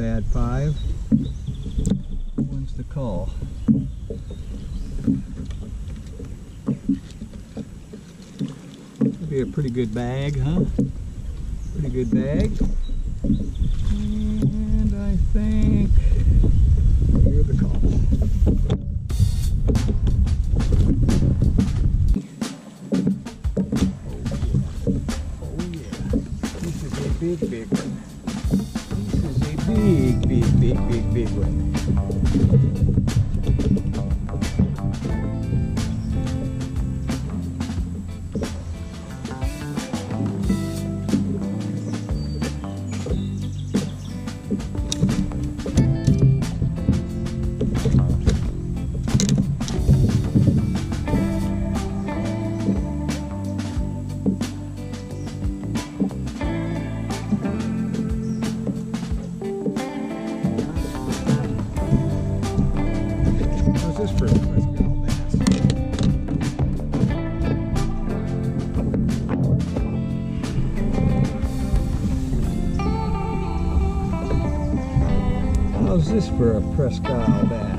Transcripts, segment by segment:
bad five. One's the call. Be a pretty good bag, huh? Pretty good bag. And I think you're the call. Oh yeah. Oh, this is a big, big one. Big, big, big, big, big one. For a Prescott bass?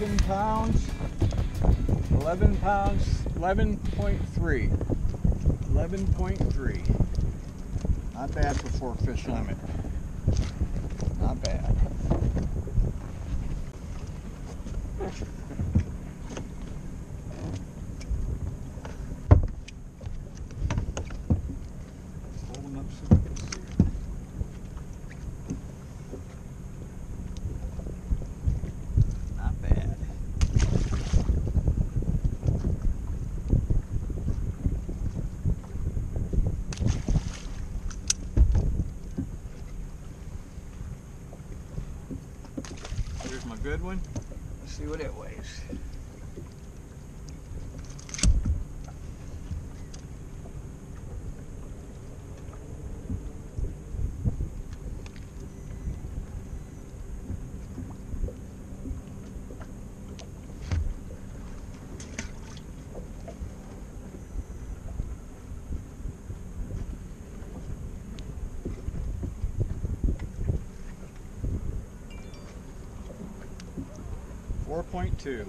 11 pounds, 11 pounds, 11.3, 11.3. Not bad for four fish limit. Not bad. Good one. Let's see what it weighs. Four point two.